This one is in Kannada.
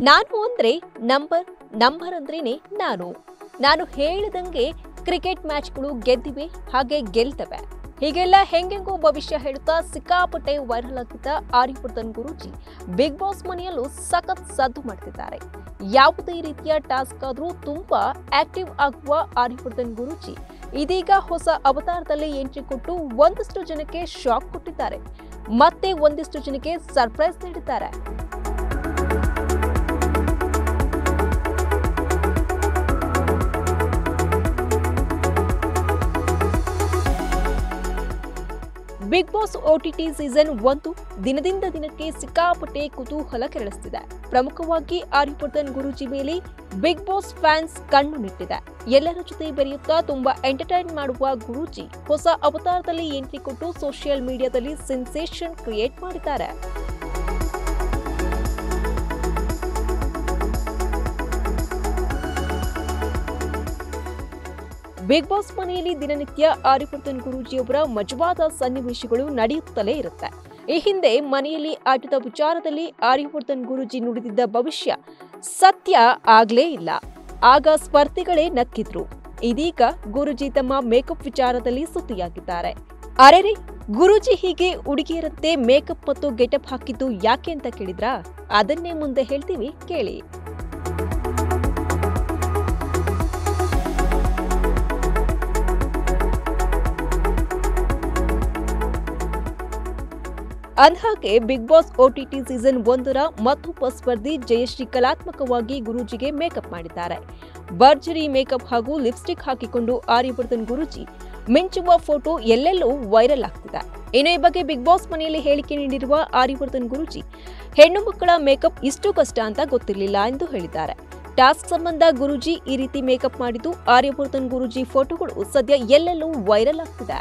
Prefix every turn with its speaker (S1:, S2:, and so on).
S1: ನಾನು ಅಂದ್ರೆ ನಂಬರ್ ನಂಬರ್ ಅಂದ್ರೇನೆ ನಾನು. ನಾನು ಹೇಳಿದಂಗೆ ಕ್ರಿಕೆಟ್ ಮ್ಯಾಚ್ಗಳು ಗೆದ್ದಿವೆ, ಹಾಗೆ ಗೆಲ್ತವೆ. ಹೀಗೆಲ್ಲ ಹೆಂಗೆಂಗೋ ಭವಿಷ್ಯ ಹೇಳುತ್ತಾ ಸಿಕ್ಕಾಪಟ್ಟೆ ವೈರಲ್ ಆಗಿದ್ದ ಆರ್ಯವರ್ಧನ್ ಗುರೂಜಿ. ಬಿಗ್ ಬಾಸ್ ಮನೆಯಲ್ಲೂ ಸಖತ್ ಸದ್ದು ಮಾಡ್ತಿದ್ದಾರೆ. ಯಾವುದೇ ರೀತಿಯ ಟಾಸ್ಕ್ ಆದರೂ ತುಂಬಾ ಆಕ್ಟಿವ್ ಆಗುವ ಆರ್ಯವರ್ಧನ್ ಗುರೂಜಿ. ಇದೀಗ ಹೊಸ ಅವತಾರದಲ್ಲಿ ಎಂಟ್ರಿ ಕೊಟ್ಟು ಒಂದಷ್ಟು ಜನಕ್ಕೆ ಶಾಕ್ ಕೊಟ್ಟಿದ್ದಾರೆ. ಮತ್ತೆ ಒಂದಿಷ್ಟು ಜನಕ್ಕೆ ಸರ್ಪ್ರೈಸ್ ನೀಡಿದ್ದಾರೆ. ಬಿಗ್ ಬಾಸ್ ಓಟಿಟಿ ಸೀಸನ್ ಒಂದು ದಿನದಿಂದ ದಿನಕ್ಕೆ ಸಿಕ್ಕಾಪಟ್ಟೆ ಕುತೂಹಲ ಕೆರಳಿಸ್ತಿದೆ. ಪ್ರಮುಖವಾಗಿ ಆರ್ಯವರ್ಧನ್ ಗುರೂಜಿ ಮೇಲೆ ಬಿಗ್ ಬಾಸ್ ಫ್ಯಾನ್ಸ್ ಕಣ್ಣು ನೆಟ್ಟಿದೆ ಎಲ್ಲರ ಜೊತೆ ಬೆರೆಯುತ್ತಾ ತುಂಬಾ ಎಂಟರ್ಟೈನ್ ಮಾಡುವ ಗುರೂಜಿ ಹೊಸ ಅವತಾರದಲ್ಲಿ ಎಂಟ್ರಿ ಕೊಟ್ಟು ಸೋಷಿಯಲ್ ಮೀಡಿಯಾದಲ್ಲಿ ಸೆನ್ಸೇಷನ್ ಕ್ರಿಯೇಟ್ ಮಾಡಿದ್ದಾರೆ. ಬಿಗ್ ಬಾಸ್ ಮನೆಯಲ್ಲಿ ದಿನನಿತ್ಯ ಆರ್ಯವರ್ಧನ್ ಗುರೂಜಿಯವರ ಮಜವಾದ ಸನ್ನಿವೇಶಗಳು ನಡೆಯುತ್ತಲೇ ಇರುತ್ತೆ. ಈ ಹಿಂದೆ ಮನೆಯಲ್ಲಿ ಆಟದ ವಿಚಾರದಲ್ಲಿ ಆರ್ಯವರ್ಧನ್ ಗುರೂಜಿ ನುಡಿದಿದ್ದ ಭವಿಷ್ಯ ಸತ್ಯ ಆಗ್ಲೇ ಇಲ್ಲ. ಆಗ ಸ್ಪರ್ಧಿಗಳೇ ನಕ್ಕಿದ್ರು. ಇದೀಗ ಗುರುಜಿ ತಮ್ಮ ಮೇಕಪ್ ವಿಚಾರದಲ್ಲಿ ಸುದ್ದಿಯಾಗಿದ್ದಾರೆ. ಅರೆರಿ ಗುರುಜಿ ಹೀಗೆ ಹುಡುಗಿಯರಂತೆ ಮೇಕಪ್ ಮತ್ತು ಗೆಟಪ್ ಹಾಕಿದ್ದು ಯಾಕೆ ಅಂತ ಕೇಳಿದ್ರಾ? ಅದನ್ನೇ ಮುಂದೆ ಹೇಳ್ತೀವಿ, ಕೇಳಿ. ಅಂದ್ಹಾಗೆ ಬಿಗ್ ಬಾಸ್ ಓಟಿಟಿ ಸೀಸನ್ ಒಂದರ ಮತ್ತೊಬ್ಬ ಸ್ಪರ್ಧಿ ಜಯಶ್ರೀ ಕಲಾತ್ಮಕವಾಗಿ ಗುರೂಜಿಗೆ ಮೇಕಪ್ ಮಾಡಿದ್ದಾರೆ. ಭರ್ಜರಿ ಮೇಕಪ್ ಹಾಗೂ ಲಿಪ್ಸ್ಟಿಕ್ ಹಾಕಿಕೊಂಡು ಆರ್ಯವರ್ಧನ್ ಗುರೂಜಿ ಮಿಂಚುವ ಫೋಟೋ ಎಲ್ಲೆಲ್ಲೂ ವೈರಲ್ ಆಗ್ತಿದೆ. ಇನ್ನು ಈ ಬಗ್ಗೆ ಬಿಗ್ ಬಾಸ್ ಮನೆಯಲ್ಲಿ ಹೇಳಿಕೆ ನೀಡಿರುವ ಆರ್ಯವರ್ಧನ್ ಗುರೂಜಿ, ಹೆಣ್ಣು ಮಕ್ಕಳ ಮೇಕಪ್ ಇಷ್ಟು ಕಷ್ಟ ಅಂತ ಗೊತ್ತಿರಲಿಲ್ಲ ಎಂದು ಹೇಳಿದ್ದಾರೆ. ಟಾಸ್ಕ್ ಸಂಬಂಧ ಗುರೂಜಿ ಈ ರೀತಿ ಮೇಕಪ್ ಮಾಡಿದ್ದು ಆರ್ಯವರ್ಧನ್ ಗುರೂಜಿ ಫೋಟೋಗಳು ಸದ್ಯ ಎಲ್ಲೆಲ್ಲೂ ವೈರಲ್ ಆಗ್ತಿದೆ.